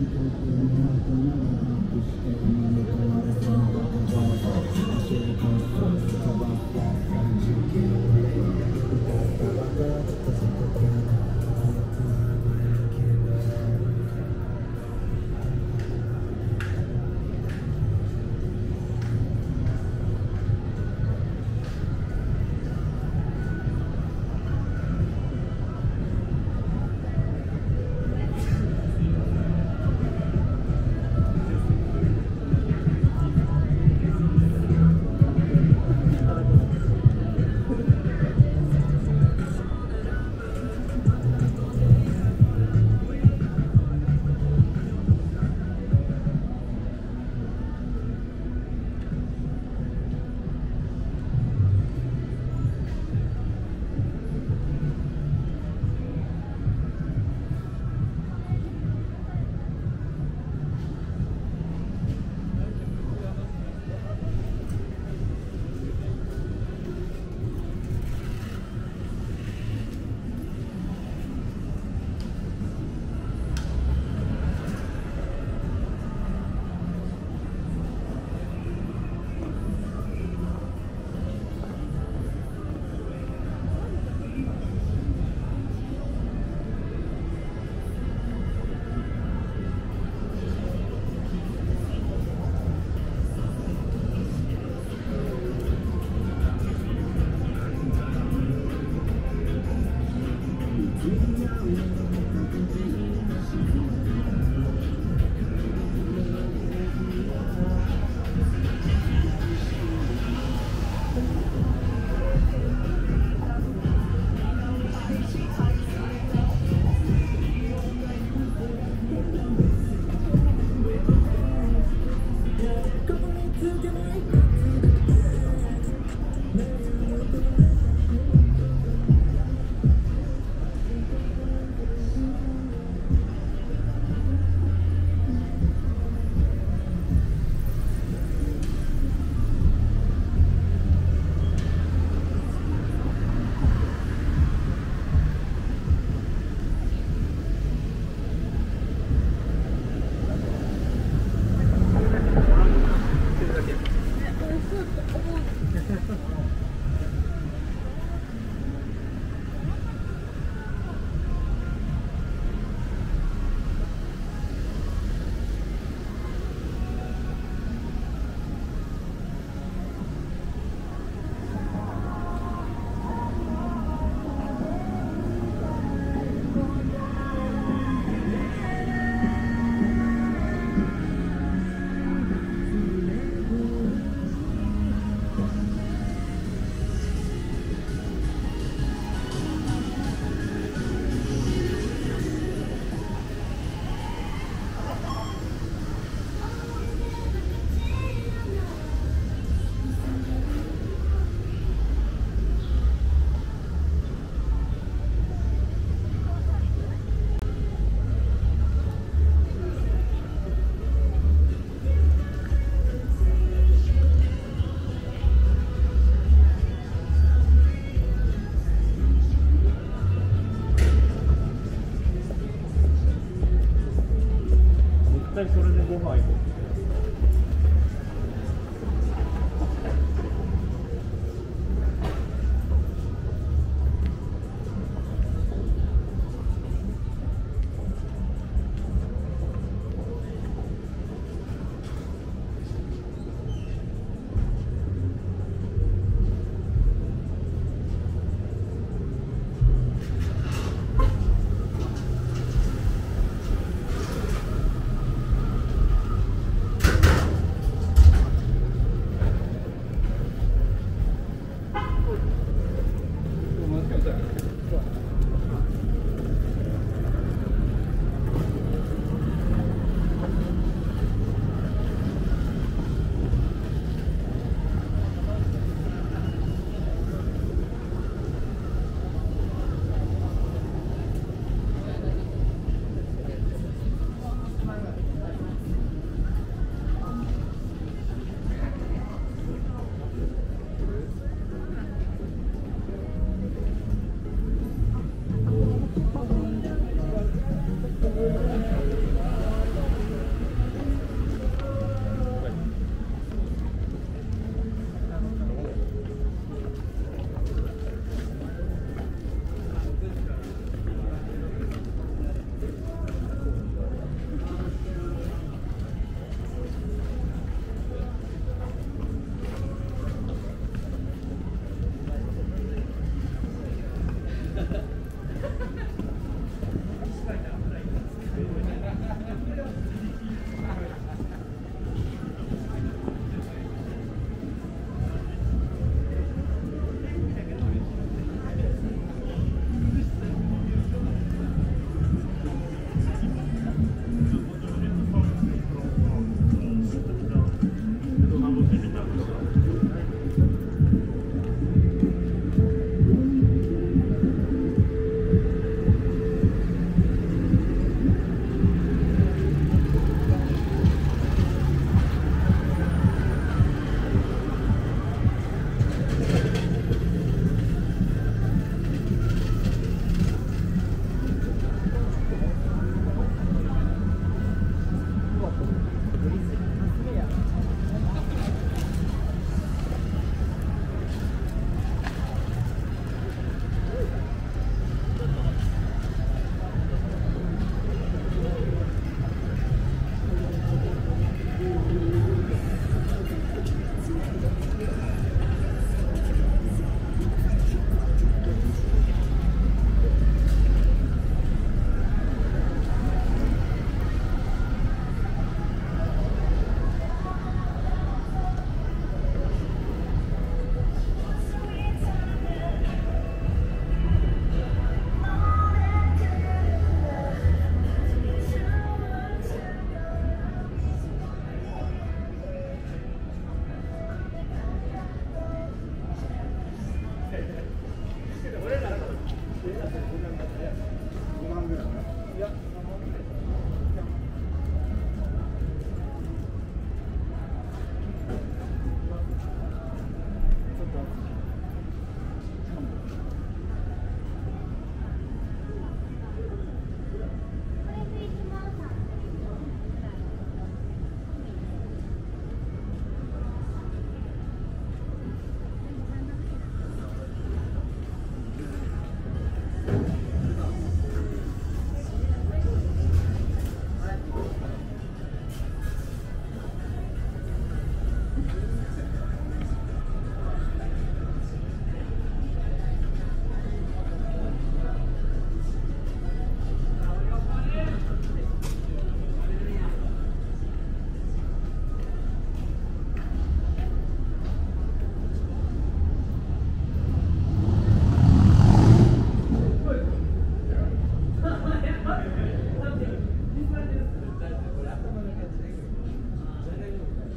people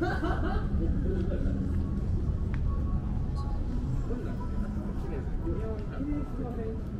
Thank you.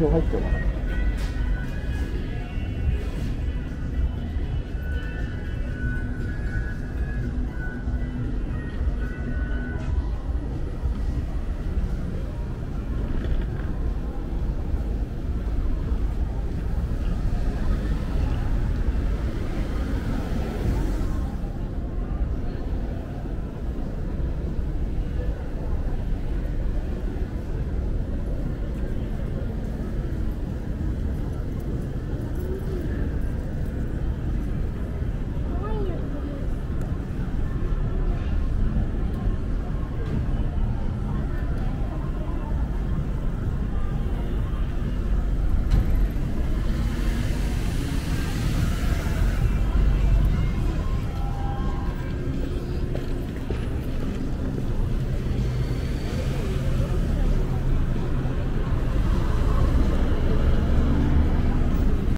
餃子の王将入ってるかな。